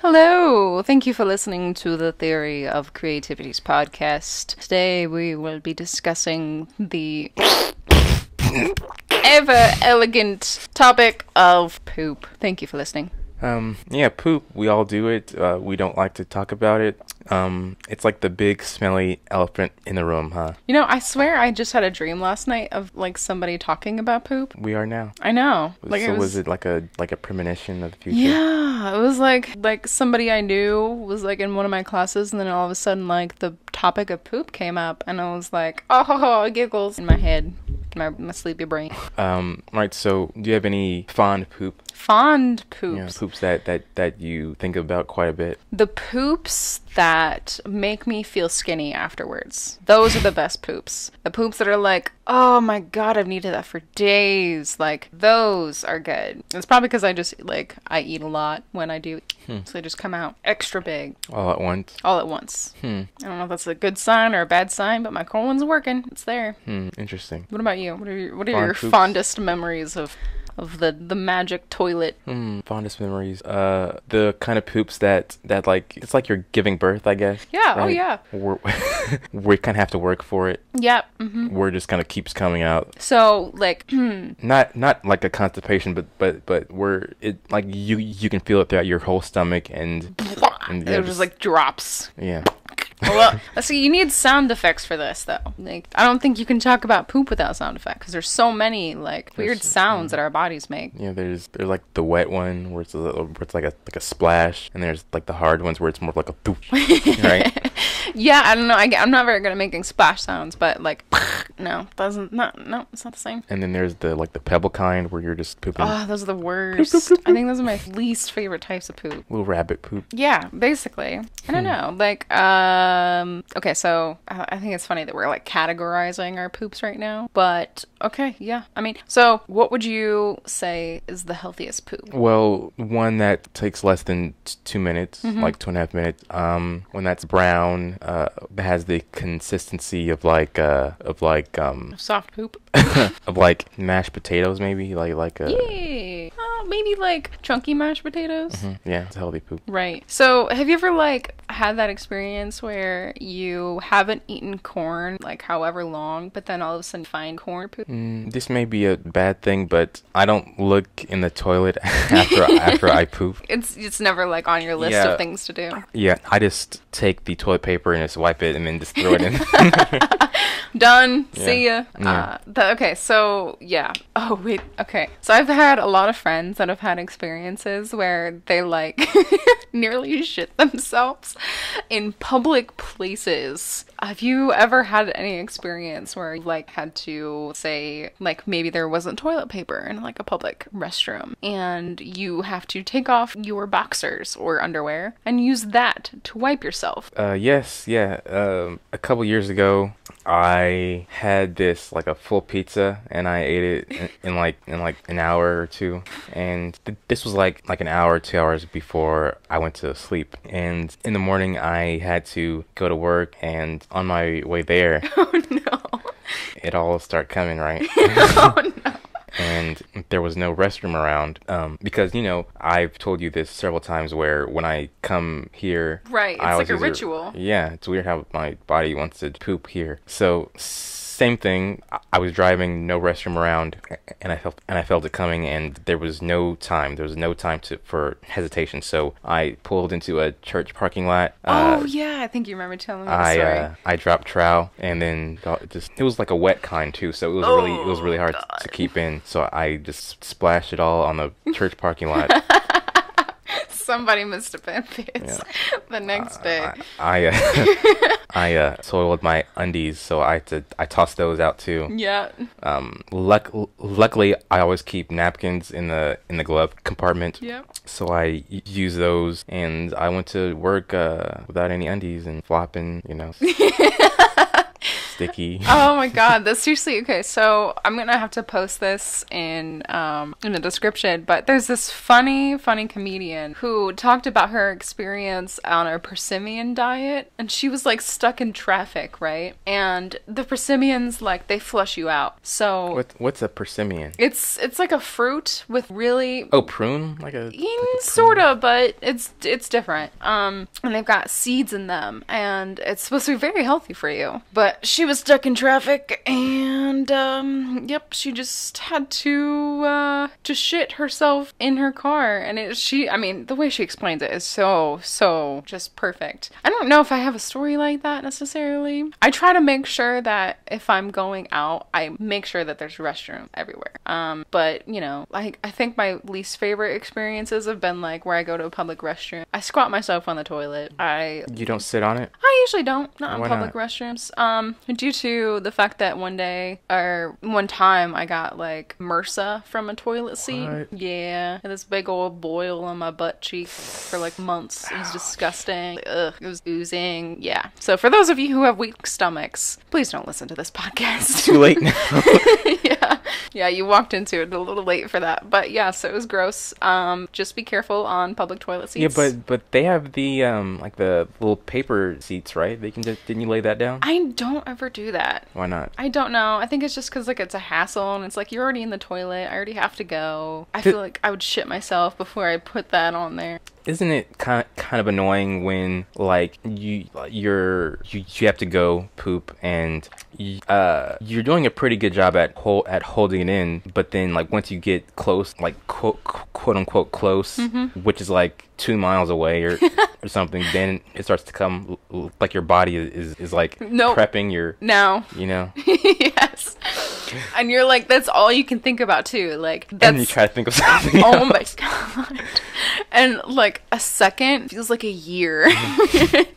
Hello! Thank you for listening to the Theory of Creativity's podcast. Today we will be discussing the ever elegant topic of poop. Thank you for listening. Um, yeah, poop. We all do it. Uh, we don't like to talk about it. Um, it's like the big smelly elephant in the room, huh? You know, I swear I just had a dream last night of like somebody talking about poop. We are now. I know. Like so it was, it like a like a premonition of the future? Yeah, it was like like somebody I knew was like in one of my classes, and then all of a sudden, like the topic of poop came up, and I was like, oh, giggles in my head, my my sleepy brain. Um, right. So, do you have any fond poop? Fond poops. know, poops that that that you think about quite a bit. The poops that make me feel skinny afterwards. Those are the best poops. The poops that are like, oh my god, I've needed that for days. Like, those are good. It's probably because I just, like, I eat a lot when I do. So they just come out extra big All at once. all at once. Hmm. I don't know if that's a good sign or a bad sign, but my colon's working. It's there. Hmm. Interesting. What about you? What are your, what are your poops? fondest memories of of the the magic toilet? Hmm. Fondest memories. Uh, the kind of poops that that like it's like you're giving birth, I guess. Yeah, oh yeah. We're, we kind of have to work for it. Yep. hmm Word just kind of keeps coming out. So like, not not like a constipation, but but but where it like you you can feel it throughout your whole stomach and and it was like drops. yeah. Well, uh, see, you need sound effects for this, though. Like, I don't think you can talk about poop without sound effects because there's so many like weird sounds that our bodies make. Yeah, there's there's like the wet one where it's a little, where it's like a like a splash, and there's like the hard ones where it's more like a doosh, right? Yeah, I don't know. I, am not very good at making splash sounds, but like, no, doesn't. Not, no, it's not the same. And then there's the like the pebble kind where you're just pooping Oh, those are the worst. I think those are my least favorite types of poop. little rabbit poop. Yeah, basically. I don't know. Like, um, okay, so I I think it's funny that we're like categorizing our poops right now, but okay, yeah. I mean, so what would you say is the healthiest poop? Well, one that takes less than t- two minutes, Mm-hmm. like two and a half minutes. Um, when that's brown, uh, has the consistency of like uh of like um Soft poop? of like mashed potatoes, maybe like like a Yeah. Uh, maybe like chunky mashed potatoes. Mhm, yeah, it's healthy poop. Right. So, have you ever like had that experience where you haven't eaten corn like however long, but then all of a sudden find corn poop? Mm, this may be a bad thing, but I don't look in the toilet after after I poop. It's it's never like on your list Yeah. of things to do. Yeah, I just take the toilet paper and just wipe it and then just throw it in. Done. See ya. Yeah. Uh, the, okay, so yeah. Oh wait. Okay, so I've had a lot of friends that have had experiences where they like nearly shit themselves in public places. Have you ever had any experience where you like had to say like maybe there wasn't toilet paper in like a public restroom and you have to take off your boxers or underwear and use that to wipe yourself? uh, yes, yeah. Um, a couple years ago, I had this like a full pizza, and I ate it in, in like in like an hour or two. And th- this was like like an hour, two hours before I went to sleep. And in the morning, I had to go to work, and on my way there, Oh no. it all started coming right. oh no. And there was no restroom around um, because you know I've told you this several times where when I come here Right, it's like a ritual. yeah it's weird how my body wants to poop here so same thing I- was driving no restroom around and I felt and I felt it coming and there was no time there was no time to for hesitation so I pulled into a church parking lot uh, oh yeah, I think you remember telling me I story. uh, I dropped trowel and then just it was like a wet kind too, so it was really it was really hard Oh, to keep in. So I just splashed it all on the church parking lot. Somebody must have been pissed the next day. I I, uh, I uh, soiled my undies, so I had to I tossed those out too. yeah. Um, luck luckily I always keep napkins in the in the glove compartment. Yep. So I use those, and I went to work uh, without any undies and flopping, you know. sticky. oh my god, that's seriously okay. So I'm gonna have to post this in um in the description. But there's this funny, funny comedian who talked about her experience on a persimmon diet, and she was like stuck in traffic, right? And the persimmons like they flush you out. So What what's a persimmon? it's it's like a fruit with really Oh, prune? Like a, like a sort of, but it's it's different. Um, and they've got seeds in them, and it's supposed to be very healthy for you. But she was stuck in traffic, and um, yep, she just had to uh, to shit herself in her car, and it she. I mean, the way she explains it is so so just perfect. I don't know if I have a story like that necessarily. I try to make sure that if I'm going out, I make sure that there's restroom everywhere. Um, but you know, like I think my least favorite experiences have been like where I go to a public restroom. I squat myself on the toilet. I You don't sit on it? I usually don't, not in Why public not? restrooms. Um, due to the fact that one day or one time I got like MRSA from a toilet seat. What? Yeah, and this big old boil on my butt cheek for like months. It was disgusting. Ugh, it was oozing. Yeah. So for those of you who have weak stomachs, please don't listen to this podcast. Too late now. yeah. Yeah, you walked into it a little late for that. But yeah, so it was gross. Um, just be careful on public toilet seats. yeah, but but they have the um like the little paper seats, right? They can just didn't you lay that down? I don't ever do that. Why not? I don't know. I think it's just because like it's a hassle and it's like you're already in the toilet. I already have to go. I feel like I would shit myself before I put that on there. Isn't it kind of, kind of annoying when like you you're you, you have to go poop and you, uh you're doing a pretty good job at hol- at holding it in, but then like once you get close, like quote quote unquote close, Mm-hmm. which is like two miles away or or something, then it starts to come like your body is is, is like Nope. prepping your No. you know, yes. And you're like, that's all you can think about too. Like that's and you try to think of something. Oh else. my god. And like a second feels like a year. Mm-hmm.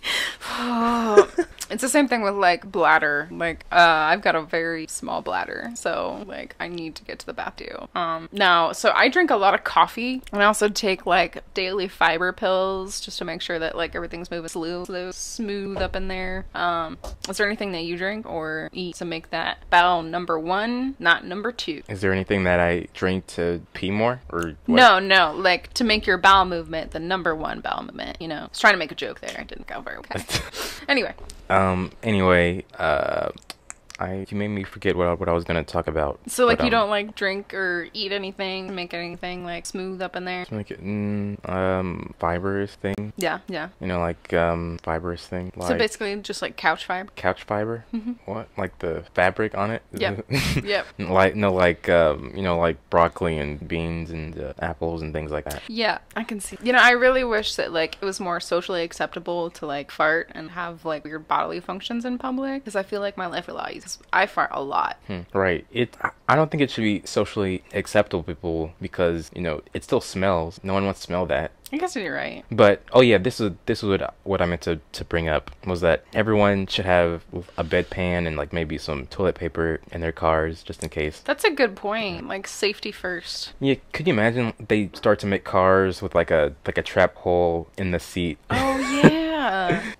it's the same thing with like bladder. Like uh I've got a very small bladder, so like I need to get to the bath too. Um now, so I drink a lot of coffee and I also take like daily fiber pills just to make sure that like everything's moving smooth, smooth, up in there. Um is there anything that you drink or eat to make that bowel number 1, not number 2? Is there anything that I drink to pee more or what? No, no, like to make your bowel movement the number one bowel movement. You know, I was trying to make a joke there. It didn't go very well. anyway, Um. Anyway, uh, I you made me forget what I, what I was gonna talk about. so like but, you um, don't like drink or eat anything, make anything like smooth up in there. Like mm, um fibrous thing, Yeah, yeah. you know, like um fibrous thing, like so basically, just like couch fiber. couch fiber. What? Like the fabric on it? Yep. Yep. like no, like um you know, like broccoli and beans and uh, apples and things like that. Yeah, I can see. You know, I really wish that like it was more socially acceptable to like fart and have like weird bodily functions in public because I feel like my life would you. I fart a lot. Hmm. Right. It. I- I don't think it should be socially acceptable people because you know it still smells. No one wants to smell that. I guess you're right. But oh yeah, this is this is what what I meant to to bring up was that everyone should have a bedpan and like maybe some toilet paper in their cars just in case. That's a good point. Like safety first. Yeah, could you imagine they start to make cars with like a like a trap hole in the seat? Oh yeah,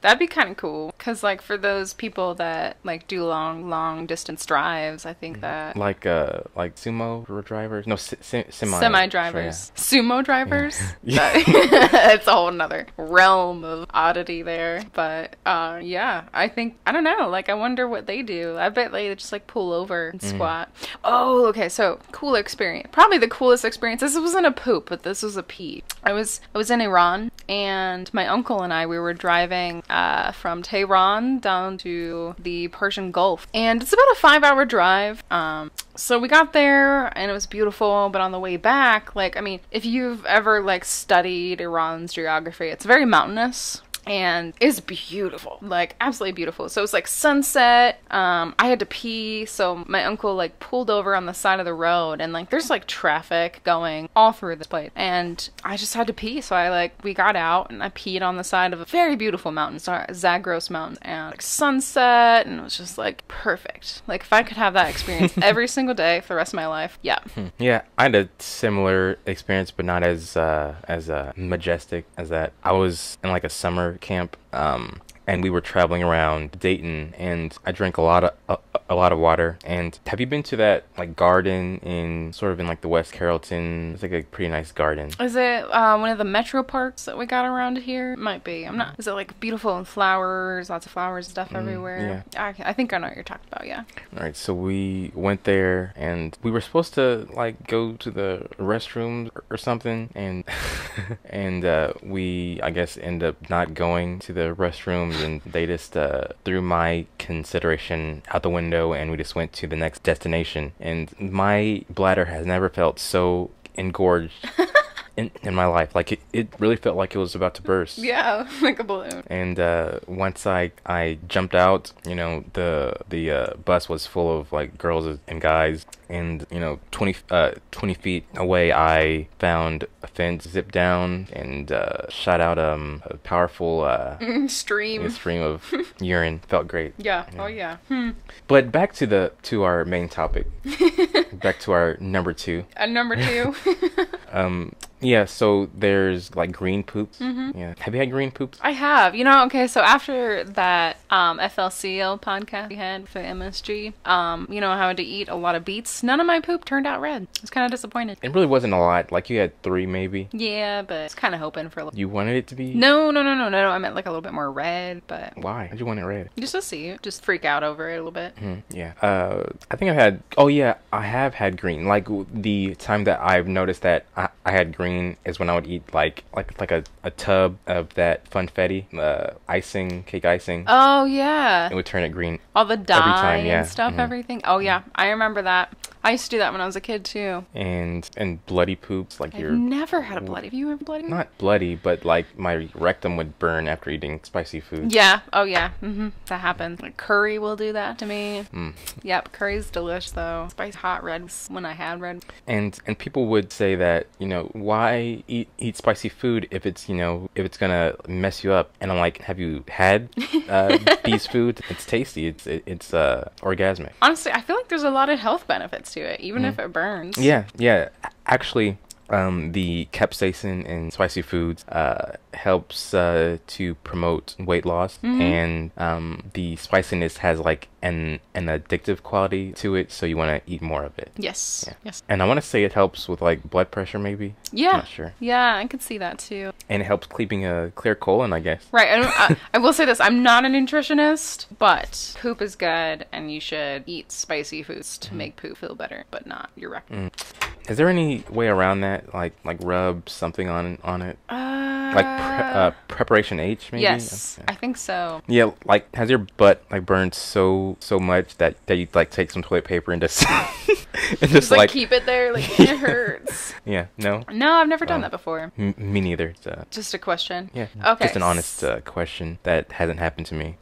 that'd be kind of cool. Cause like for those people that like do long, long distance drives, I think that like uh like sumo drivers? No, si- si- semi semi drivers, sumo drivers. Yeah. That- it's a whole nother realm of oddity there. But uh, yeah, I think I don't know. Like I wonder what they do. I bet they just like pull over and squat. Oh, okay. So cool experience. Probably the coolest experience. This wasn't a poop, but this was a pee. I was I was in Iran, and my uncle and I we were driving uh, from Tehran down to the Persian Gulf, and it's about a five hour drive. Um, so we got there and it was beautiful, but on the way back, like I mean, if you've ever like studied Iran's geography, it's very mountainous and it's beautiful like absolutely beautiful. So it's like sunset um i had to pee so my uncle like pulled over on the side of the road and like there's like traffic going all through this place and i just had to pee so i like we got out and i peed on the side of a very beautiful mountain sorry zagros mountain and like sunset and it was just like perfect. Like if i could have that experience every single day for the rest of my life yeah. Yeah, I had a similar experience, but not as uh, as uh, majestic as that. I was in like a summer camp, um, and we were traveling around Dayton, and I drank a lot of a, lot of water. And have you been to that like garden in sort of in like the West Carrollton? It's like a pretty nice garden. Is it uh, one of the metro parks that we got around here? Might be. I'm not. Is it like beautiful and flowers, lots of flowers and stuff everywhere? Yeah. I, I think I know what you're talking about. Yeah. All right, so we went there, and we were supposed to like go to the restrooms or, or something, and and uh, we I guess end up not going to the restrooms, and they just uh, threw my consideration out the window, and we just went to the next destination. And my bladder has never felt so engorged. In, in my life, like it, it really felt like it was about to burst. Yeah, like a balloon. And uh, once I I jumped out, you know the the uh, bus was full of like girls and guys, and you know 20 uh 20 feet away I found a fence zipped down and uh, shot out um a powerful uh Stream. stream of urine. Felt great. Yeah. Oh yeah. Hmm. But back to the to our main topic. back to our number two. And number two. Um yeah, so there's like green poops. Yeah, have you had green poops? I have. You know, okay, so after that um, FLCL podcast we had for MSG, um, you know, how to eat a lot of beets, none of my poop turned out red. I was kind of disappointed. It really wasn't a lot. Like you had three maybe. Yeah, but I was kind of hoping for a little. You wanted it to be? No, no, no, no, no, no. I meant like a little bit more red, but Why? Why'd you want it red? just to see, just freak out over it a little bit. Hmm, yeah. Uh, I think I've had. Oh yeah, I have had green. Like the time that I've noticed that I, I had green is when I would eat like like like a, a tub of that funfetti uh, icing, cake icing. Oh yeah, It would turn it green. all the dye time, yeah. and stuff, Mhm. everything. Oh yeah, I remember that. I used to do that when I was a kid too. And and bloody poops. Like I've your never had a bloody. Have you ever bloody? not bloody, but like my rectum would burn after eating spicy food. Yeah. Oh yeah. hmm That happens. Like curry will do that to me. Mm. Yep. Curry's delish though. Spice hot red when I had red. And and people would say that you know why eat eat spicy food if it's you know if it's gonna mess you up. And I'm like, have you had uh, these foods? It's tasty. It's it, it's uh, orgasmic. Honestly, I feel like there's a lot of health benefits to it, even if it burns. Yeah, yeah. Actually, um, the capsaicin in spicy foods uh, helps uh, to promote weight loss, and um, the spiciness has like an an addictive quality to it, so you want to eat more of it. Yes. Yeah. Yes. And I want to say it helps with like blood pressure, maybe. Yeah. Not sure. Yeah, I could see that too. And it helps keeping a clear colon, I guess. Right. I, I, I will say this: I'm not a nutritionist, but poop is good, and you should eat spicy foods to make poop feel better, but not your rectum. Is there any way around that? Like like rub something on on it, Uh, like pre- uh, preparation H, maybe. yes, Okay. I think so. Yeah, like has your butt like burned so so much that that you like take some toilet paper and just and just, Just like, like, keep it there, like it hurts. yeah no No, I've never done Oh. that before. M- me neither. It's, uh, Just a question. yeah, Okay. just an honest uh, question that hasn't happened to me.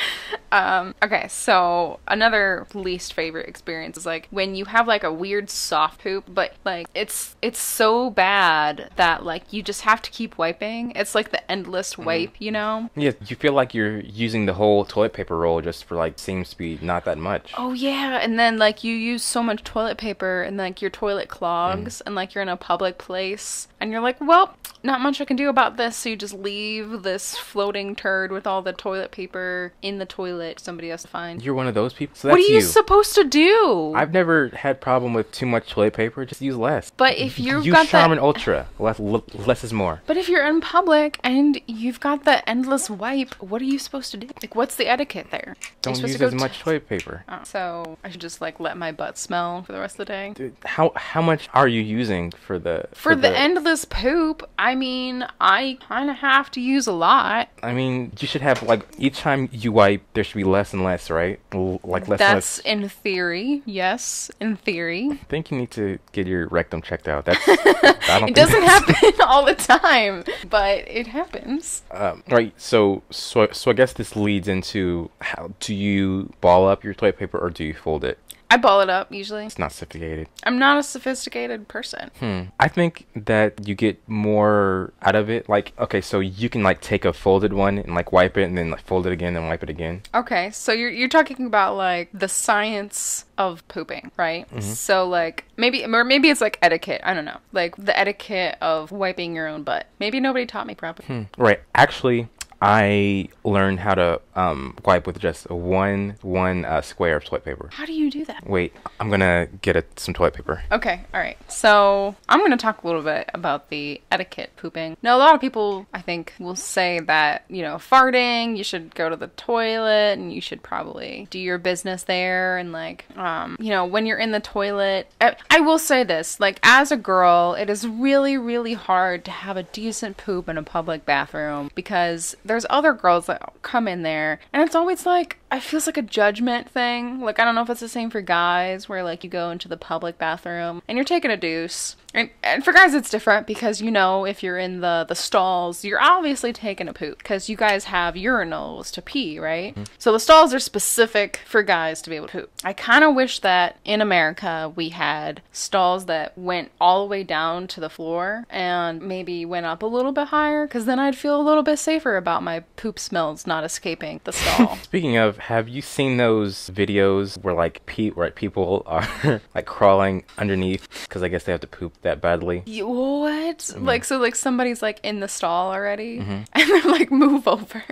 Um, okay, so another least favorite experience is like when you have like a weird soft poop, but like it's it's so bad that like you just have to keep wiping. It's like the endless Mm-hmm. wipe, you know? Yeah, you feel like you're using the whole toilet paper roll just for like seems to be not that much. Oh yeah, and then like you use so much toilet paper and like your toilet Mm. clogs and like you're in a public place and you're like, well, not much I can do about this, so you just leave this floating turd with all the toilet paper in the toilet somebody has to find. You're one of those people. So what are you, you. supposed to do? I've never had problem with too much toilet paper. Just use less. But if you've use got Charmin that, Ultra. Less less is more. but if you're in public and you've got the endless wipe, what are you supposed to do? Like, what's the etiquette there? Don't use to as much toilet paper. Oh, so I should just like let my butt smell for the rest of the day. Dude, how how much are you using for the For the endless poop, I mean, I kind of have to use a lot. I mean, you should have like each time you wipe, there should be less and less, right? L- like less and That's less. in theory. Yes, in theory. I think you need to get your rectum checked out. That's I don't It doesn't happen all the time, but it happens. Um, right. So so so I guess this leads into how do you ball up your toilet paper or do you fold it? I ball it up usually. It's not sophisticated. I'm not a sophisticated person. Hmm. I think that you get more out of it. Like, okay, so you can like take a folded one and like wipe it and then like fold it again and wipe it again. Okay, so you're you're talking about like the science of pooping, right? So like maybe or maybe it's like etiquette. I don't know, like the etiquette of wiping your own butt. Maybe nobody taught me properly. Hmm. Right. Actually, I learned how to um, wipe with just one one uh, square of toilet paper. How do you do that? Wait, I'm gonna get a, some toilet paper. Okay, all right. So I'm going to talk a little bit about the etiquette pooping. Now, a lot of people, I think, will say that, you know, farting, you should go to the toilet and you should probably do your business there. And, like, um, you know, when you're in the toilet, I, I will say this like, as a girl, it is really, really hard to have a decent poop in a public bathroom because there's other girls that come in there and it's always like, I feels like a judgment thing. Like I don't know if it's the same for guys where like you go into the public bathroom and you're taking a deuce. And, and for guys it's different because you know if you're in the the stalls, you're obviously taking a poop because you guys have urinals to pee, right? Mm-hmm. So the stalls are specific for guys to be able to poop. I kind of wish that in America we had stalls that went all the way down to the floor and maybe went up a little bit higher cuz then I'd feel a little bit safer about my poop smells not escaping the stall. Speaking of, have you seen those videos where like pe- where people are like crawling underneath because I guess they have to poop that badly? You, what? Mm-hmm. Like so like somebody's like in the stall already and they're like move over.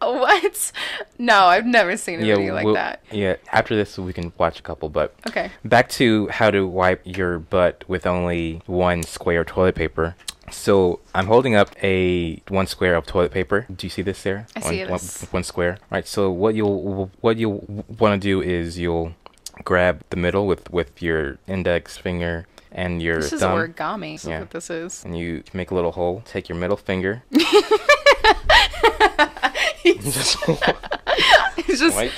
what? No, I've never seen a video like we'll- that. Yeah, after this we can watch a couple, but Okay. back to how to wipe your butt with only one square toilet paper. So I'm holding up a one square of toilet paper. Do you see this there? I one, see it. One, one square. Right. So what you'll what you'll want to do is you'll grab the middle with with your index finger and your This is thumb, origami. This is Yeah. what this is. and you make a little hole. Take your middle finger. just It's just.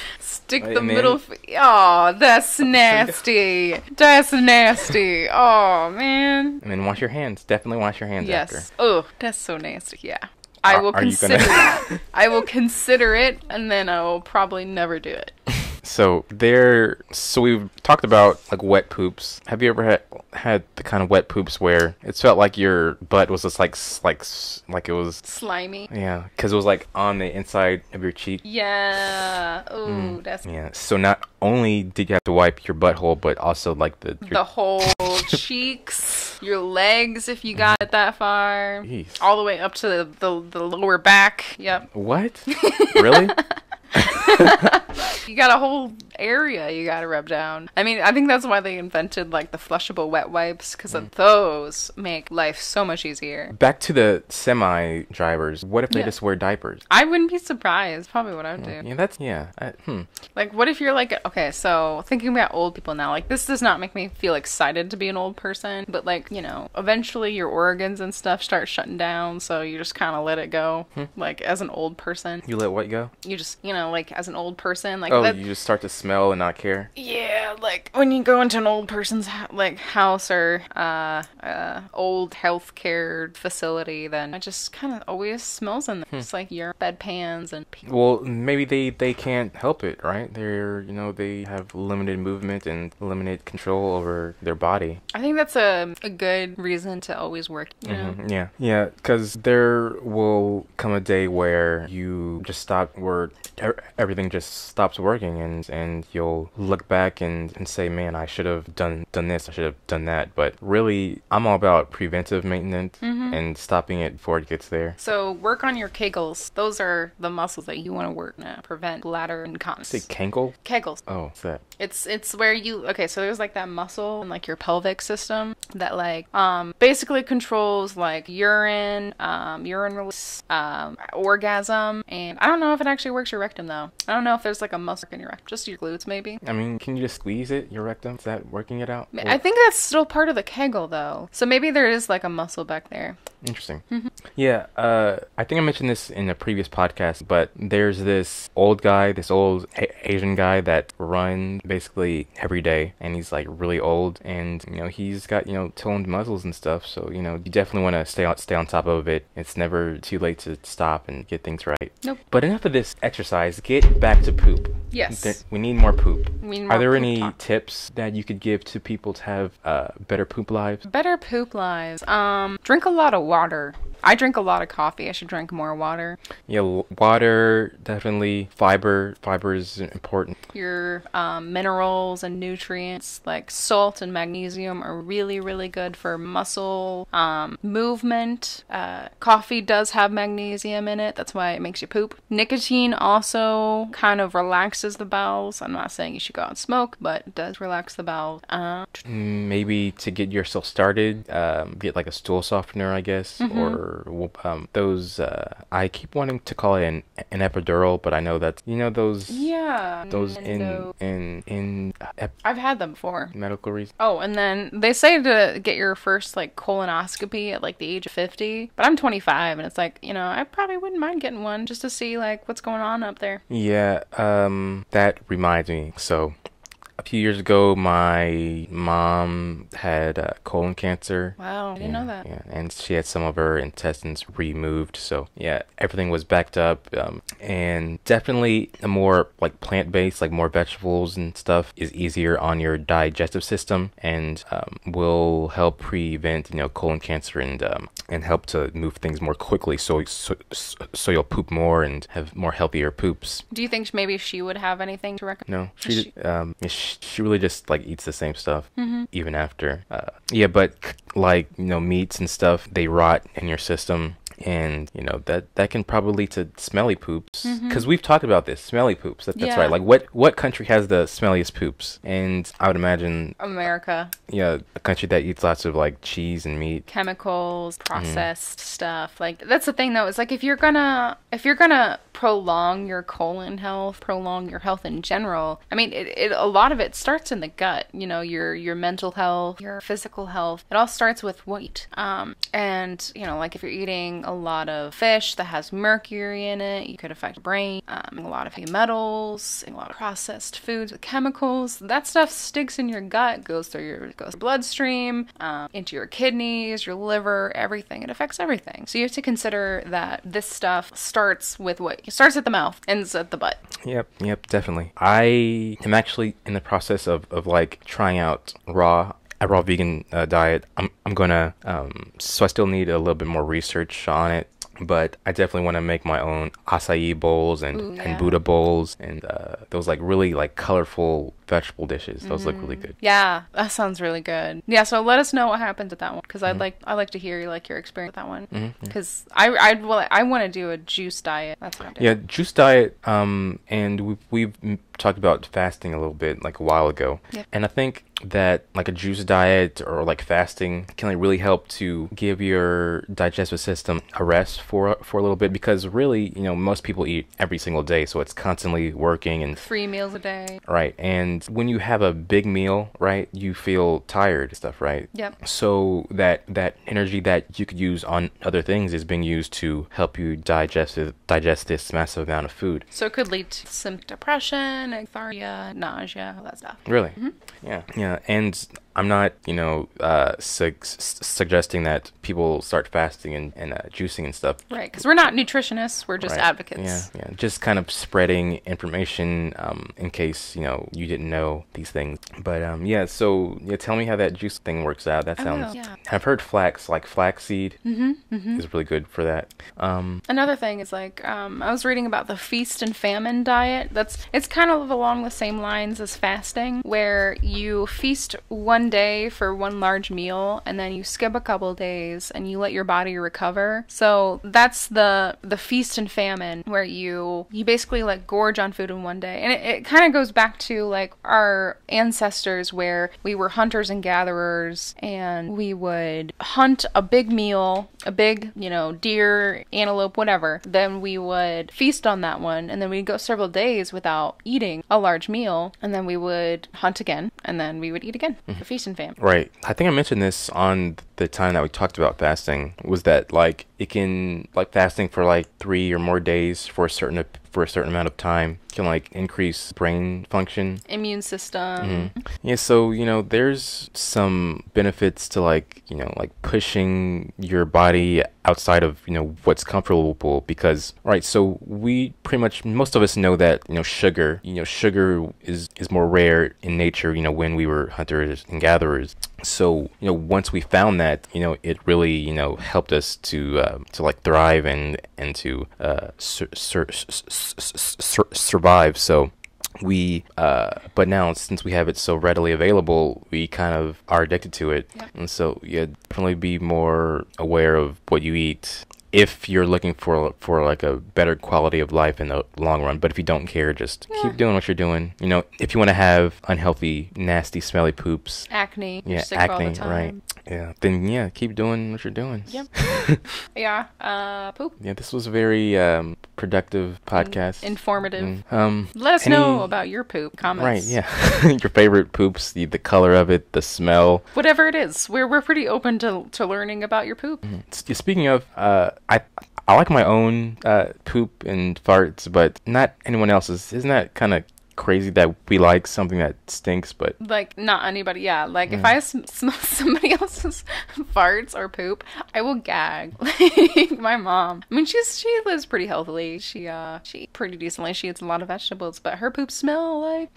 Stick Wait, the middle. F- oh, that's nasty. That's nasty. Oh man. and then wash your hands. Definitely wash your hands after. Yes. Oh, that's so nasty. Yeah. I will consider gonna- that. I will consider it, and then I will probably never do it. So there, so we've talked about like wet poops. Have you ever had had the kind of wet poops where it felt like your butt was just like like like it was Slimy. yeah, because it was like on the inside of your cheek. Yeah. Oh, Mm. that's Yeah. So not only did you have to wipe your butthole, but also like the your, the whole cheeks, your legs if you got it that far, Jeez. all the way up to the, the, the lower back. Yep. what? really? You got a whole area you got to rub down. I mean, I think that's why they invented like the flushable wet wipes because Mm. those make life so much easier. Back to the semi drivers. What if they Yeah. just wear diapers? I wouldn't be surprised. Probably what I would do. Yeah, that's yeah. I, hmm. Like, what if you're like, okay, so thinking about old people now, like, this does not make me feel excited to be an old person, but like, you know, eventually your organs and stuff start shutting down, so you just kind of let it go. Hmm. Like, as an old person, You let what go? you just, you know, like, as an old person, like, Oh, that, you just start to smell and not care. yeah, like, when you go into an old person's, like, house or, uh, uh, old healthcare facility, then it just kind of always smells in there. Hmm. It's like your bedpans and pee. Well, maybe they they can't help it, right? They're you know they have limited movement and limited control over their body. I think that's a, a good reason to always work, you know? Mhm, Yeah, yeah, because there will come a day where you just stop, work, everything just stops working, and and you'll look back and, and say, man, I should have done done this, I should have done that. But really, I'm all about preventive maintenance Mm-hmm. and stopping it before it gets there. So work on your kegels. Those are the muscles that you want to work to prevent bladder incontinence. Say Kankle? Kegels. Oh, what's that? It's it's where you okay. So there's like that muscle in like your pelvic system that like um basically controls like urine, um urine release, um orgasm, and I don't know if it actually works your rectum though. I don't know if there's like a muscle in your rectum, just your glutes maybe. I mean, can you just squeeze it, your rectum? Is that working it out? I think that's still part of the kegel though. So maybe there is like a muscle back there. Interesting. Yeah, uh, I think I mentioned this in a previous podcast, but there's this old guy, this old a- Asian guy that runs basically every day, and he's like really old, and you know he's got you know toned muscles and stuff. So you know you definitely want to stay on stay on top of it. It's never too late to stop and get things right. Nope. But enough of this exercise. Get back to poop. Yes. There- we need more poop. We need Are there any talk. tips that you could give to people to have uh, better poop lives? Better poop lives. Um, drink a lot of water. I drink a lot of coffee. I should drink more water. Yeah, water definitely. Fiber, fiber is important. Your um, minerals and nutrients like salt and magnesium are really, really good for muscle um, movement. Uh, coffee does have magnesium in it. That's why it makes you poop. Nicotine also kind of relaxes the bowels. I'm not saying you should go out and smoke, but it does relax the bowels. Uh, Mm, Maybe to get yourself started, um, get like a stool softener, I guess, Mm-hmm. or um, those. Uh, I keep wanting to call it an, an epidural, but I know that's you know those yeah. those in so- in in uh, ep- I've had them before. medical reasons. Oh, and then they say to get your first like colonoscopy at like the age of 50, but I'm 25 and it's like, you know, I probably wouldn't mind getting one just to see like what's going on up there. Yeah, um, that reminds me. So, a few years ago, my mom had uh, colon cancer. Wow, I didn't know that. Yeah, and she had some of her intestines removed. So yeah, everything was backed up. Um, and definitely a more like plant based, like more vegetables and stuff is easier on your digestive system and um, will help prevent you know colon cancer and um, and help to move things more quickly. So so so you'll poop more and have more healthier poops. Do you think maybe she would have anything to recommend? No, she, She- um she, she really just like eats the same stuff Mm-hmm. even after. Uh, yeah, but like you know meats and stuff, they rot in your system, and you know that that can probably lead to smelly poops. Because we've talked about this, smelly poops. That, that's Mm-hmm. Yeah. right. Like what what country has the smelliest poops? And I would imagine, America, yeah, a country that eats lots of like cheese and meat. chemicals, processed stuff. Like that's the thing though. It's like if you're gonna if you're gonna prolong your colon health, prolong your health in general. I mean, it, it a lot of it starts in the gut. You know, your your mental health, your physical health. It all starts with weight. Um, and you know, like if you're eating a lot of fish that has mercury in it, you could affect your brain. Um, a lot of heavy metals, a lot of processed foods with chemicals. That stuff sticks in your gut, goes through your goes bloodstream, um, into your kidneys, your liver, everything. It affects everything. So you have to consider that this stuff starts with what it starts at the mouth, ends at the butt. Yep, yep, definitely. I am actually in the process of, of like trying out raw a raw vegan uh, diet. I'm I'm gonna um so I still need a little bit more research on it. But I definitely want to make my own acai bowls and, Ooh, yeah. and Buddha bowls and uh, those like really like colorful vegetable dishes. Those look really mm. good. Yeah, that sounds really good. Yeah, so let us know what happens with that one because I'd mm-hmm. like I like to hear like your experience with that one mm-hmm, because I I well I want to do a juice diet. That's what I'm doing. Yeah, juice diet. Um, and we've we've talked about fasting a little bit like a while ago, Yep. and I think that like a juice diet or like fasting can like really help to give your digestive system a rest for for a little bit because really you know most people eat every single day, so it's constantly working and Three meals a day. right. And when you have a big meal, right, you feel tired and stuff, right? Yep. So that that energy that you could use on other things is being used to help you digest it, digest this massive amount of food. So it could lead to some depression, anxiety, nausea, all that stuff. Really? Mm-hmm. Yeah. Yeah. And I'm not, you know, uh, su- s- suggesting that people start fasting and, and uh, juicing and stuff. Right, because we're not nutritionists, we're just Right. advocates. Yeah, yeah. Just kind of spreading information um, in case you know you didn't know these things. But um, yeah, so yeah, tell me how that juice thing works out. That sounds. yeah. I've heard flax, like flaxseed, Mm-hmm, mm-hmm. is really good for that. Um, Another thing is like um, I was reading about the feast and famine diet. That's it's kind of along the same lines as fasting, where you feast one day for one large meal and then you skip a couple days and you let your body recover. So that's the the feast and famine where you you basically like gorge on food in one day, and it, it kind of goes back to like our ancestors where we were hunters and gatherers and we would hunt a big meal, a big you know deer, antelope, whatever. Then we would feast on that one, and then we'd go several days without eating a large meal, and then we would hunt again, and then we would eat again for feast and famine. right. I think I mentioned this on the time that we talked about fasting. Was that like it can like fasting for like three or more days for a certain for a certain amount of time can like increase brain function Immune system. Mm-hmm. Yeah, so you know, there's some benefits to like you know, like pushing your body outside of you know what's comfortable because right. So we pretty much most of us know that you know sugar, you know, sugar is is more rare in nature. You know, when we were hunters and gatherers. so you know once we found that you know it really you know helped us to uh, to like thrive and and to uh, sur- sur- sur- survive so we uh but now since we have it so readily available we kind of are addicted to it Yep. and so yeah definitely be more aware of what you eat if you're looking for for like a better quality of life in the long run but if you don't care just Yeah. keep doing what you're doing you know if you want to have unhealthy nasty smelly poops Acne. yeah sick all the acne right yeah then yeah keep doing what you're doing Yep. Yeah. Uh, poop. yeah this was a very um productive podcast Informative. Mm, um Let us any- know about your poop comments. Right, yeah. Your favorite poops, the, the color of it, the smell. Whatever it is, we're we're pretty open to to learning about your poop. S- Speaking of, uh, I I like my own uh, poop and farts, but not anyone else's. Isn't that kind of crazy that we like something that stinks, but Like not anybody. Yeah. Like if I sm- smell somebody else's farts or poop, I will gag. Like my mom. I mean, she's she lives pretty healthily. She uh she pretty decently. She eats a lot of vegetables, but her poop smell like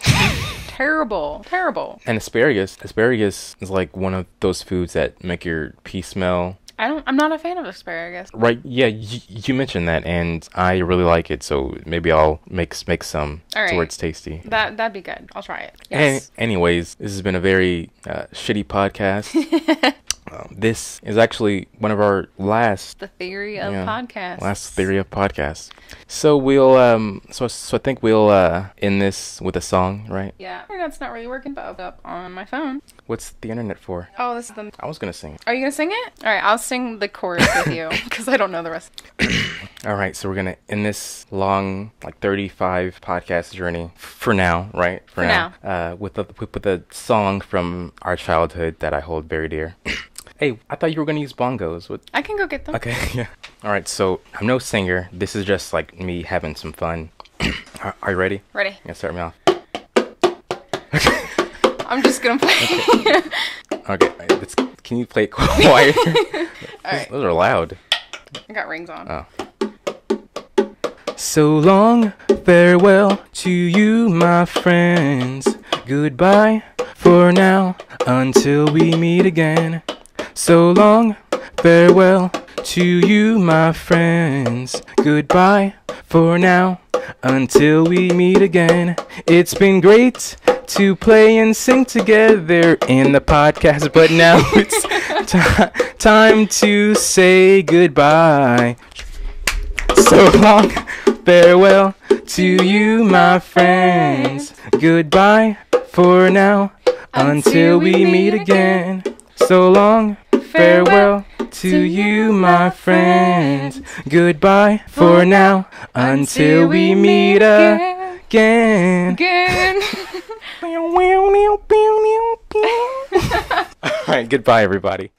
terrible, terrible. and asparagus. Asparagus is like one of those foods that make your pee smell. I don't. I'm not a fan of asparagus. Right? Yeah, y- you mentioned that, and I really like it. So maybe I'll make make some All to where it's tasty. That that'd be good. I'll try it. Yes. anyways, this has been a very uh, shitty podcast. um, this is actually one of our last the theory of yeah, podcasts. last theory of podcasts. So we'll um so so I think we'll uh end this with a song, right? Yeah. That's not really working, but up on my phone. What's the internet for? Oh, this is the. I was gonna sing. Are you gonna sing it? All right, I'll sing the chorus with you because I don't know the rest. All right, so we're gonna end this long, like thirty-five podcast journey for now, right? For now, uh, with a with, with a song from our childhood that I hold very dear. hey, I thought you were gonna use bongos. What? I can go get them. Okay, yeah. All right, so I'm no singer. This is just like me having some fun. are, are you ready? Ready? Yeah, start me off. I'm just gonna play. Okay, okay can you play it quiet? All right, Those are loud. I got rings on. Oh. So long, farewell to you, my friends. Goodbye for now until we meet again. So long, farewell to you, my friends. Goodbye for now until we meet again. It's been great to play and sing together in the podcast, but now it's ti time to say goodbye. So long, farewell to you, my friends. Goodbye for now until we meet again. So long, farewell to you, my friends. Goodbye for now until we meet again. Again. All right, goodbye, everybody.